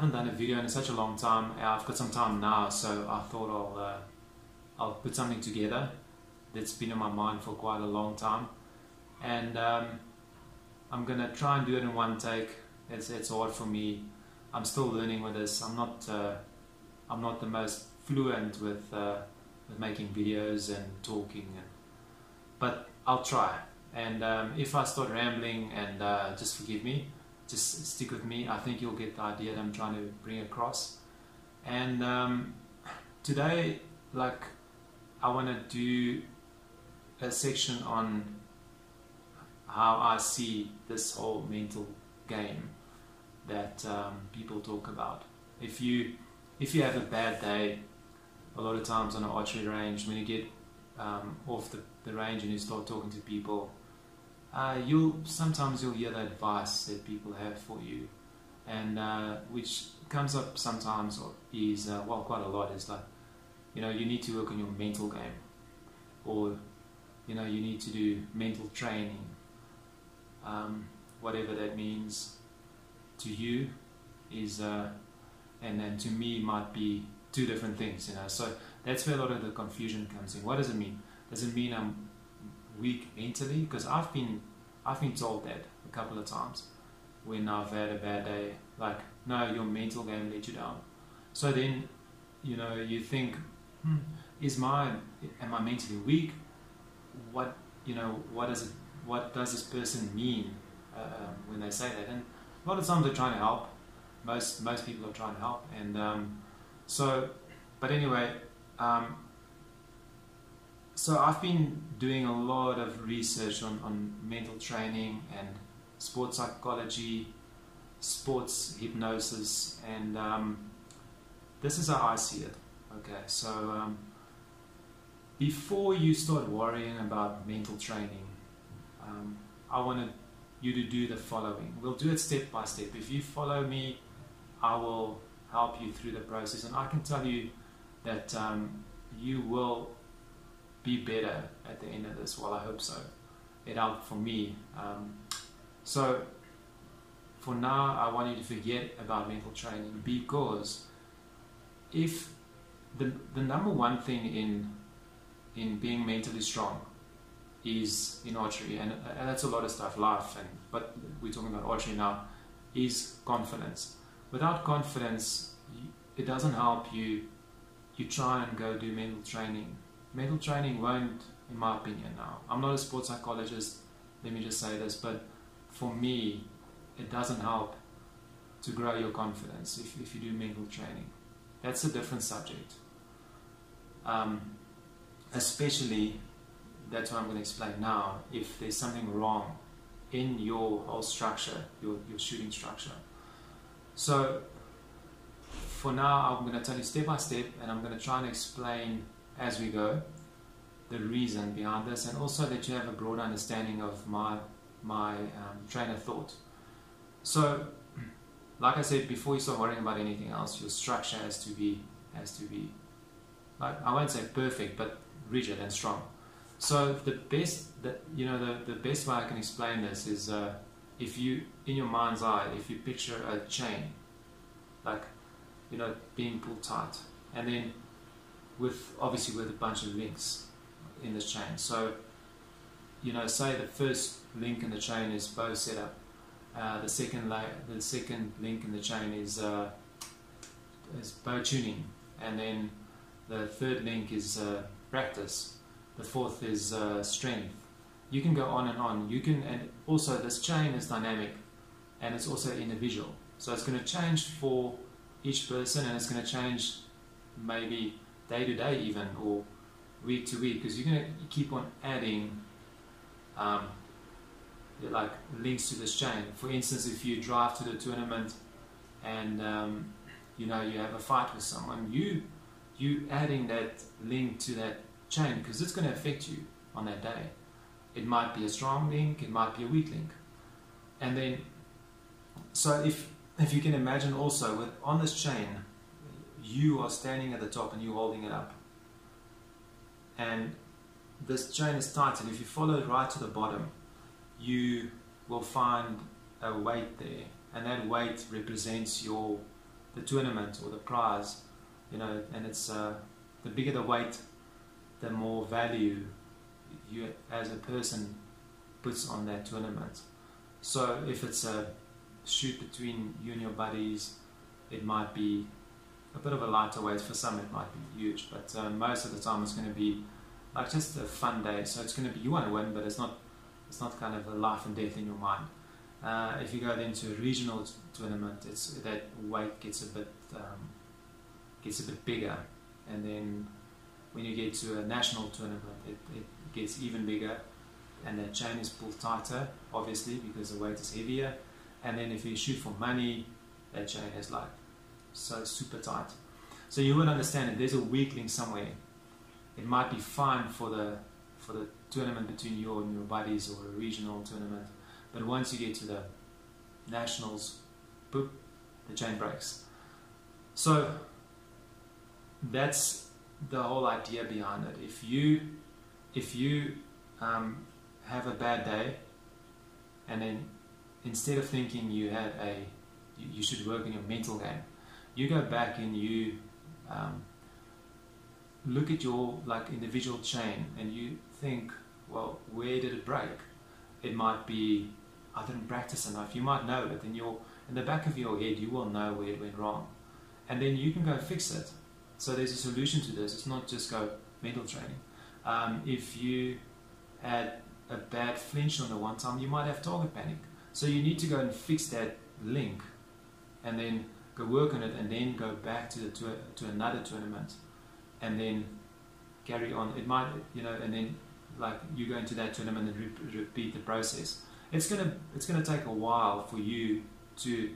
haven't done a video in such a long time. I've got some time now, so I thought I'll uh, I'll put something together that's been in my mind for quite a long time, and um, I'm gonna try and do it in one take. It's it's hard for me. I'm still learning with this. I'm not uh, I'm not the most fluent with uh, with making videos and talking, and, but I'll try. And um, if I start rambling, and uh, just forgive me, just stick with me. I think you'll get the idea that I'm trying to bring across. And um, today, like, I want to do a section on how I see this whole mental game that um, people talk about. If you if you have a bad day, a lot of times on an archery range, when you get um, off the, the range and you start talking to people, uh, you'll sometimes you'll hear the advice that people have for you, and uh, which comes up sometimes or is uh, well quite a lot is like, you know, you need to work on your mental game, or you know, you need to do mental training, um, whatever that means to you is, uh, and then to me might be two different things, you know. So that's where a lot of the confusion comes in. What does it mean? Does it mean I'm weak mentally? Because I've been I've been told that a couple of times when I've had a bad day. Like, no, your mental game let you down. So then, you know, you think, hmm, is my am I mentally weak? What you know, what does it, what does this person mean uh, when they say that? And a lot of times they're trying to help. Most most people are trying to help, and um, so, but anyway. Um, so I've been doing a lot of research on, on mental training and sports psychology, sports hypnosis, and um, this is how I see it. Okay, so um, before you start worrying about mental training, um, I want you to do the following. We'll do it step by step. If you follow me, I will help you through the process, and I can tell you that um, you will be better at the end of this. Well, I hope so. It helped for me. Um, so, for now, I want you to forget about mental training because if the, the number one thing in in being mentally strong is in archery, and, and that's a lot of stuff, life, and but we're talking about archery now, is confidence. Without confidence, it doesn't help you. You try and go do mental training mental training won't, in my opinion now, I'm not a sports psychologist, let me just say this, but for me, it doesn't help to grow your confidence if, if you do mental training. That's a different subject. Um, especially, that's what I'm going to explain now, if there's something wrong in your whole structure, your, your shooting structure. So, for now, I'm going to tell you step by step, and I'm going to try and explain as we go, the reason behind this, and also that you have a broad understanding of my my um, train of thought. So, like I said before, you start worrying about anything else, your structure has to be has to be like I won't say perfect, but rigid and strong. So the best that you know the, the best way I can explain this is uh, if you in your mind's eye if you picture a chain like you know being pulled tight and then with obviously with a bunch of links in the chain. So, you know, say the first link in the chain is bow setup. Uh, the second the second link in the chain is uh, is bow tuning, and then the third link is uh, practice. The fourth is uh, strength. You can go on and on. You can, and also this chain is dynamic, and it's also individual. So it's going to change for each person, and it's going to change maybe day to day even or week to week because you're going to keep on adding um, like links to this chain. For instance, if you drive to the tournament and um, you know you have a fight with someone, you you adding that link to that chain because it's going to affect you on that day. It might be a strong link, it might be a weak link, and then so if if you can imagine also with on this chain you are standing at the top and you're holding it up. And this chain is tight, and if you follow it right to the bottom, you will find a weight there, and that weight represents your the tournament or the prize, you know, and it's uh, the bigger the weight, the more value you as a person puts on that tournament. So if it's a shoot between you and your buddies, it might be a bit of a lighter weight. For some, it might be huge, but uh, most of the time, it's going to be like just a fun day. So it's going to be you want to win, but it's not it's not kind of a life and death in your mind. Uh, if you go then to a regional tournament, it's that weight gets a bit um, gets a bit bigger, and then when you get to a national tournament, it, it gets even bigger, and the chain is pulled tighter, obviously because the weight is heavier. And then if you shoot for money, that chain is like so super tight. So you would understand if there's a weak link somewhere, it might be fine for the for the tournament between you and your buddies or a regional tournament, but once you get to the nationals, boop, the chain breaks. So that's the whole idea behind it. If you if you um, have a bad day, and then instead of thinking you had a you, should work on your mental game, you go back and you um, look at your like individual chain and you think, well, where did it break? It might be I didn't practice enough. You might know it in your in the back of your head. You will know where it went wrong, and then you can go fix it. So there's a solution to this. It's not just go mental training. Um, if you had a bad flinch on the one time, you might have target panic. So you need to go and fix that link, and then go work on it, and then go back to the to, to another tournament, and then carry on. It might you know, and then like you go into that tournament and re- repeat the process. It's gonna it's gonna take a while for you to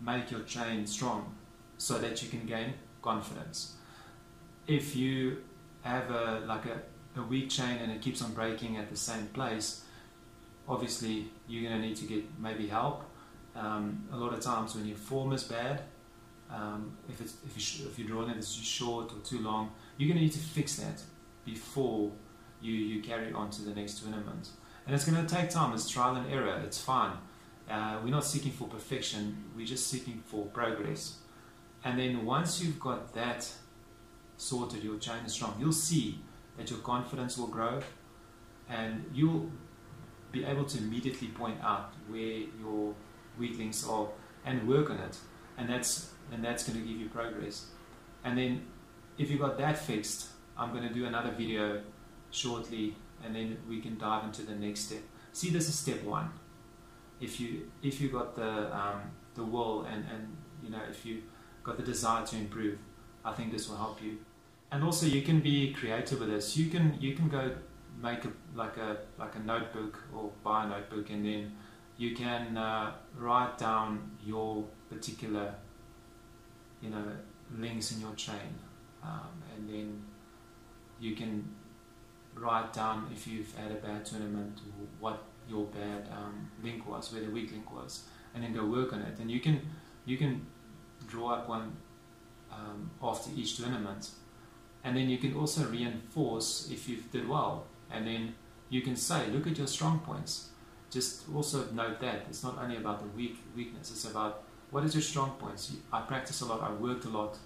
make your chain strong, so that you can gain confidence. If you have a like a a weak chain and it keeps on breaking at the same place, obviously you're to need to get maybe help. Um, a lot of times when your form is bad, um, if, it's, if, you if you're drawing it's too short or too long, you're going to need to fix that before you, you carry on to the next tournament. And it's going to take time, it's trial and error, it's fine. Uh, we're not seeking for perfection, we're just seeking for progress. And then once you've got that sorted, your chain is strong, you'll see that your confidence will grow and you'll be able to immediately point out where your weak links are and work on it and that's and that's going to give you progress. And then if you got that fixed i'm going to do another video shortly and then we can dive into the next step. See this is step one. If you if you got the um, the will and and you know if you got the desire to improve i think this will help you. And also you can be creative with this. You can you can go make a like a like a notebook or buy a notebook, and then you can uh, write down your particular you know links in your chain, um, and then you can write down if you've had a bad tournament what your bad um, link was, where the weak link was, and then go work on it. And you can you can draw up one um, after each tournament. And then you can also reinforce if you've did well. And then you can say look at your strong points. Just also note that it's not only about the weak weakness it's about what is your strong points? I practice a lot. I worked a lot.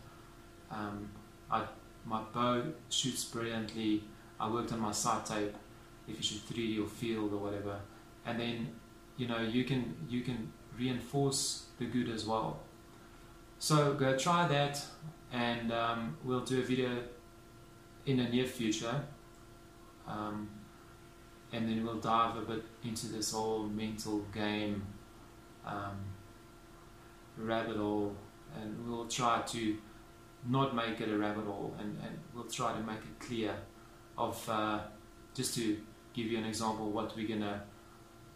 Um, I, my bow shoots brilliantly. I worked on my sight tape if you shoot 3d or field or whatever. And then you know you can you can reinforce the good as well. So go try that and um, we'll do a video in the near future. Um, and then we'll dive a bit into this whole mental game um, rabbit hole, and we'll try to not make it a rabbit hole, and, and we'll try to make it clear. Of uh, just to give you an example, what we're gonna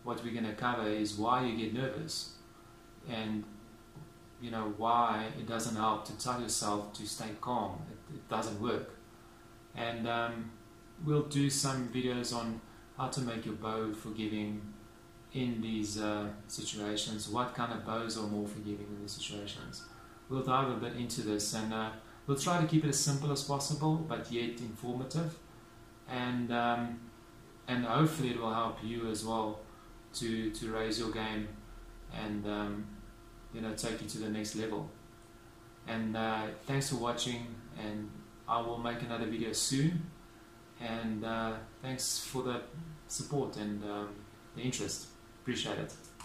what we're gonna cover is why you get nervous, and you know why it doesn't help to tell yourself to stay calm. It, it doesn't work and um, we'll do some videos on how to make your bow forgiving in these uh, situations. What kind of bows are more forgiving in these situations? We'll dive a bit into this, and uh, we'll try to keep it as simple as possible, but yet informative, and um, and hopefully it will help you as well to to raise your game and um, you know take you to the next level. And uh, thanks for watching, and I will make another video soon. And uh, thanks for the support and um, the interest. Appreciate it.